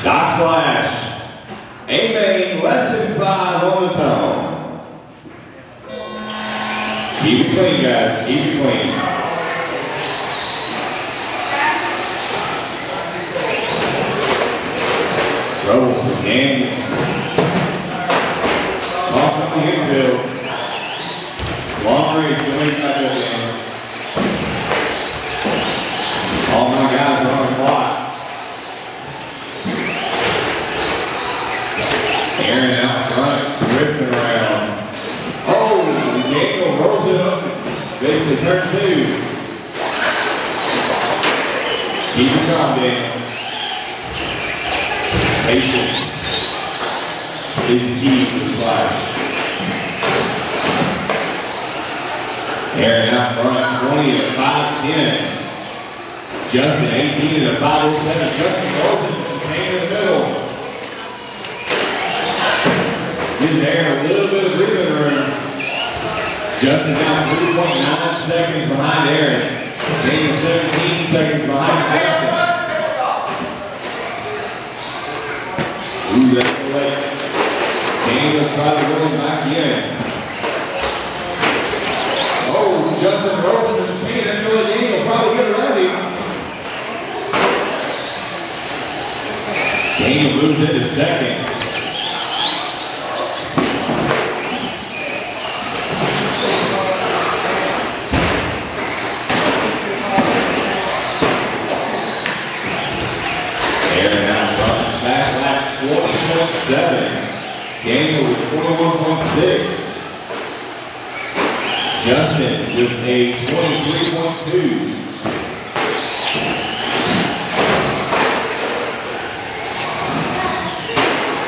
Stock slash. A-Main, less than five on the tone. Keep it clean, guys, keep it clean. Trouble for Daniel. Off on the infield. Long range, going back up in. All my guys are on the clock. Aaron out front, ripping around. Oh, Daniel rolls it turn two. Keep it calm, Daniel. Patience is key to the slash. Aaron out front, 20 to 5 10. Justin 18 to 507. Justin Golden, contained in the middle. Gives Aaron a little bit of breathing room. Justin down 3.9 seconds behind Aaron. Daniel 17 seconds behind Justin. Ooh, that's late. Daniel try to roll back in. Oh, Justin Rosen is paying that really Daniel probably get around him. Daniel moves into second. 21.7. Daniel with 21.6. Justin with a 23.2.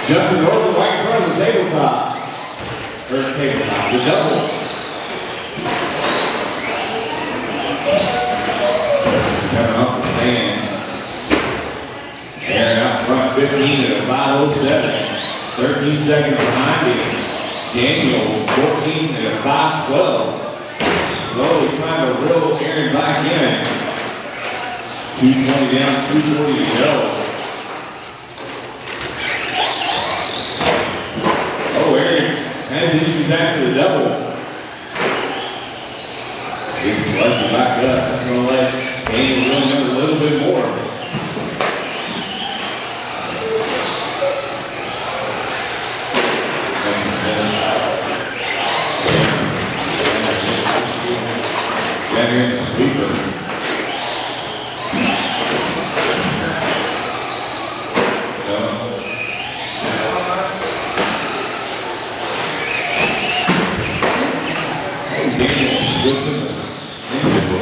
Justin Roller right in front of the tabletop. First tabletop, the double. 15 to 507. 13 seconds behind him. Daniel, 14 to 512. Slowly trying to reel Aaron back in. 220 down, 240 to go. Oh, Aaron has issues after the double. He's lucky back up. That's gonna let Daniel run a little bit more. Got here in the sweeper. No. Daniel, listen. Daniel.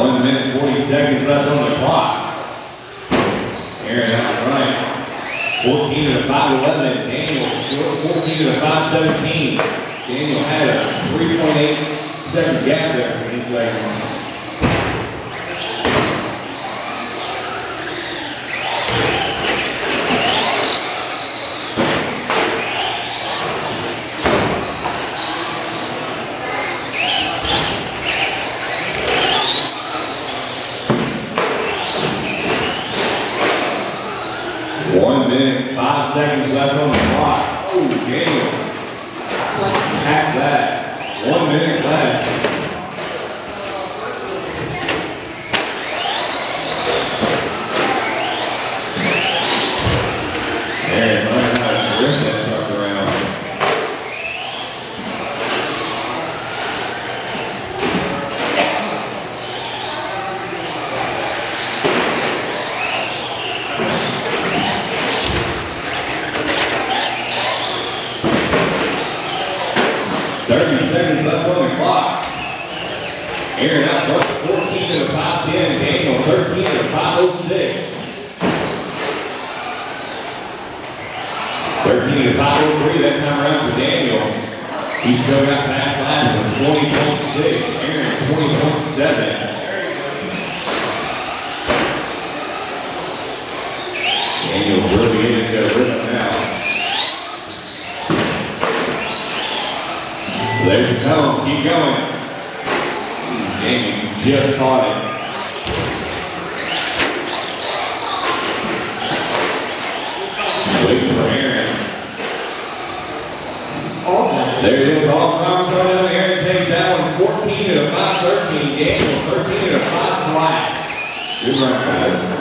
One minute, forty seconds left on the clock. Aaron out front. Fourteen to the five eleven, Daniel, fourteen to the five seventeen. Daniel had a three point eight second gap there his leg. One minute, five seconds left on the clock. Oh, Daniel. Hack that. One minute left. Aaron out 14 to 510, Daniel 13 to 506. 13 to 503 that time around for Daniel. He's still got fast line with 20.6, Aaron 20.7. Daniel really getting into rhythm now. There you go, keep going. Jamie just caught it. Waiting for Aaron. There it is. All time coming up. Aaron takes that one 14 to 5, 13. Daniel 13 to 5 flat. Good run, guys.